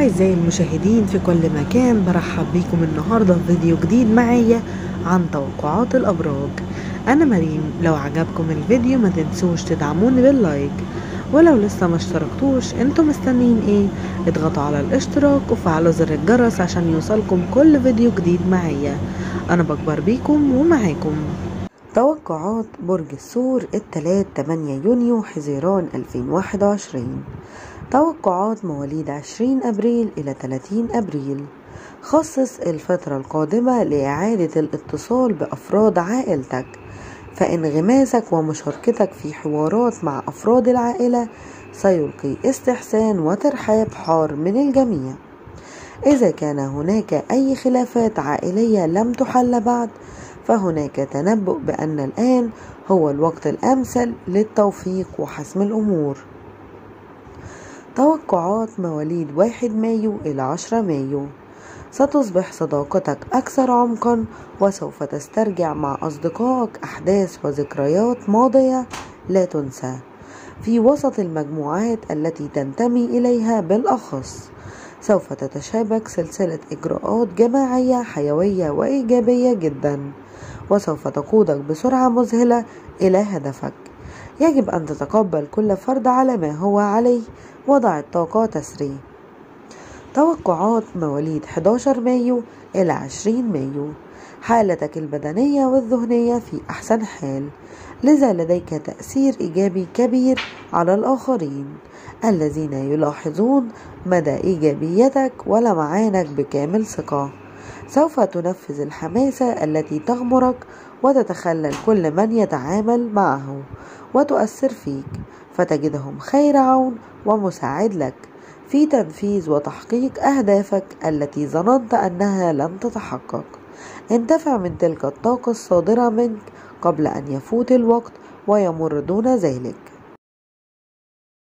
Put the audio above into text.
أعزائي المشاهدين في كل مكان برحب بيكم النهاردة في فيديو جديد معايا عن توقعات الأبراج. أنا مريم لو عجبكم الفيديو ما تنسوش تدعموني بال like. ولو لسه ما اشتركتوش أنتوا مستنيين إيه؟ اضغطوا على الاشتراك وفعلوا زر الجرس عشان يوصلكم كل فيديو جديد معايا. أنا بكبر بيكم ومعاكم. توقعات برج الثور التلات 8 يونيو حزيران 2021 توقعات مواليد 20 أبريل إلى 30 أبريل. خصص الفترة القادمة لإعادة الاتصال بأفراد عائلتك. فانغماسك ومشاركتك في حوارات مع أفراد العائلة سيلقي استحسان وترحاب حار من الجميع. إذا كان هناك أي خلافات عائلية لم تحل بعد فهناك تنبؤ بأن الآن هو الوقت الأمثل للتوفيق وحسم الأمور. توقعات مواليد واحد مايو إلى عشرة مايو. ستصبح صداقتك أكثر عمقا وسوف تسترجع مع أصدقائك أحداث وذكريات ماضية لا تنسى. في وسط المجموعات التي تنتمي إليها بالأخص سوف تتشابك سلسلة إجراءات جماعية حيوية وإيجابية جدا وسوف تقودك بسرعة مذهلة إلى هدفك. يجب أن تتقبل كل فرد على ما هو عليه. وضع الطاقة تسري توقعات مواليد 11 مايو إلى 20 مايو. حالتك البدنية والذهنية في أحسن حال. لذا لديك تأثير إيجابي كبير على الآخرين الذين يلاحظون مدى إيجابيتك ولمعانك بكامل ثقة. سوف تنفذ الحماسة التي تغمرك وتتخلل كل من يتعامل معه وتؤثر فيك فتجدهم خير عون ومساعد لك في تنفيذ وتحقيق أهدافك التي ظننت أنها لن تتحقق. انتفع من تلك الطاقة الصادرة منك قبل أن يفوت الوقت ويمر دون ذلك.